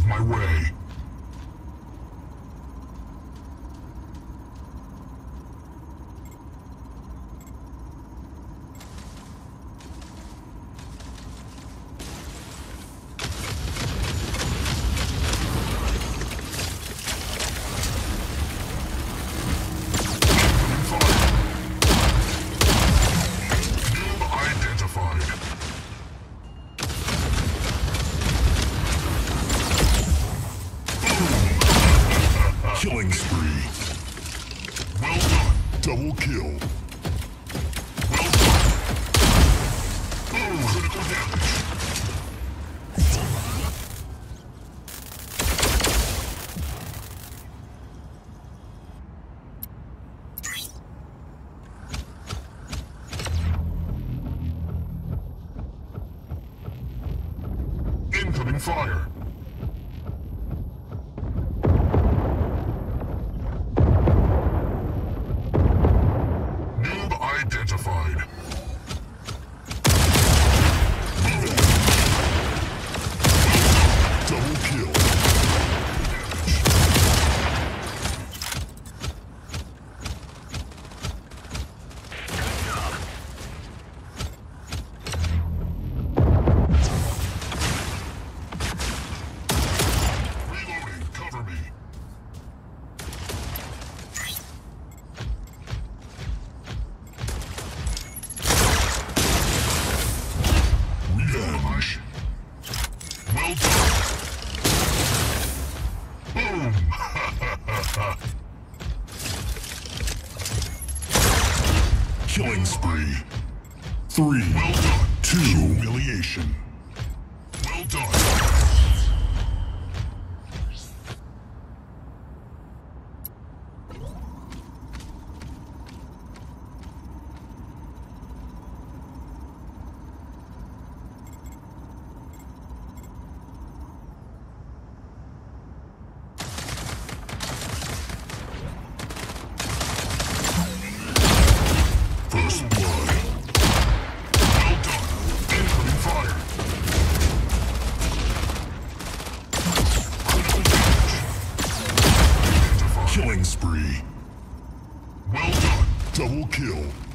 of my way. Fire. Spree. Well done. Double kill.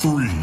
Three,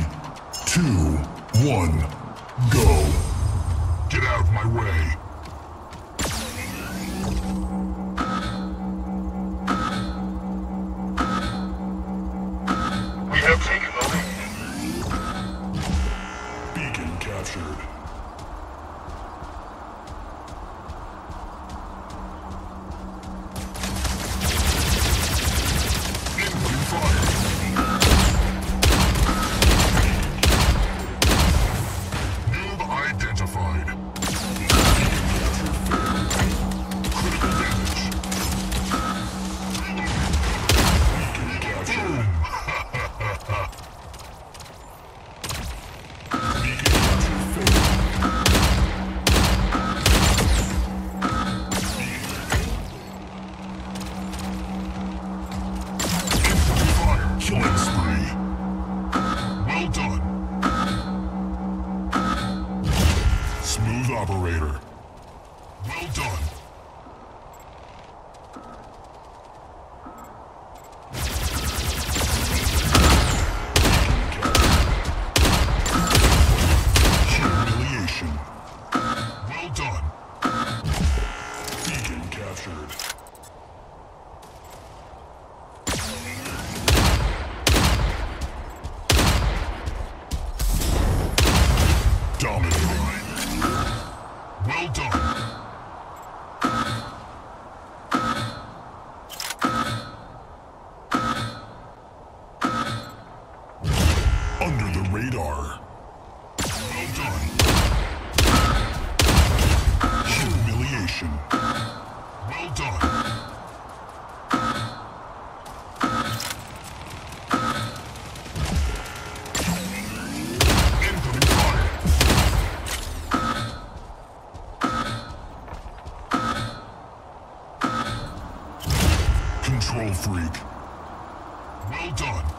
Well done.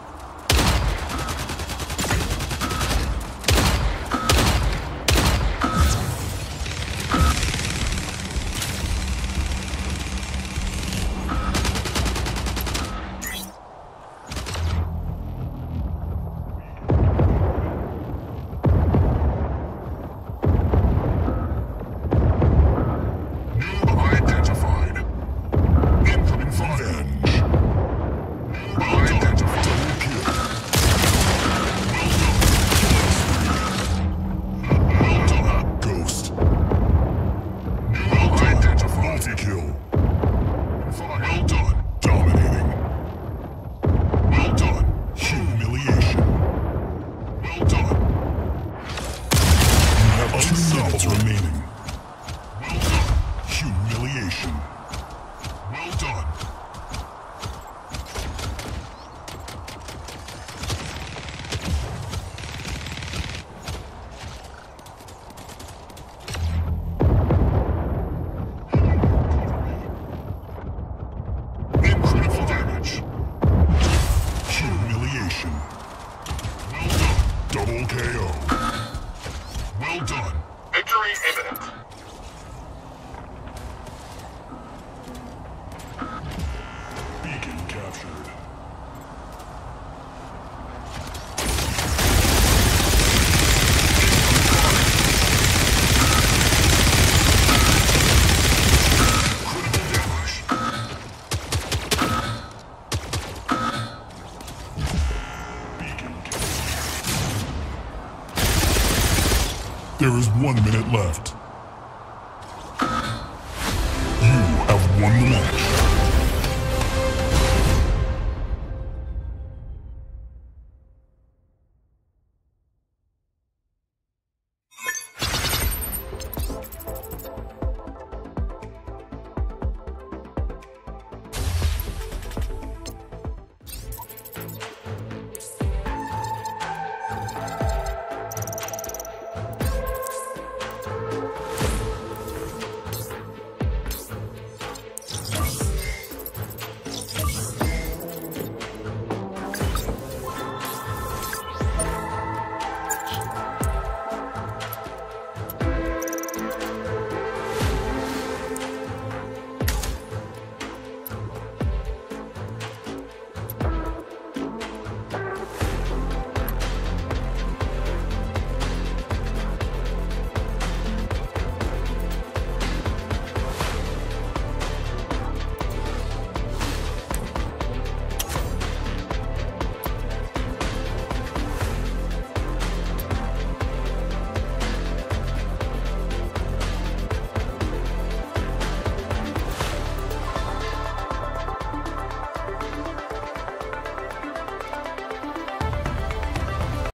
Left.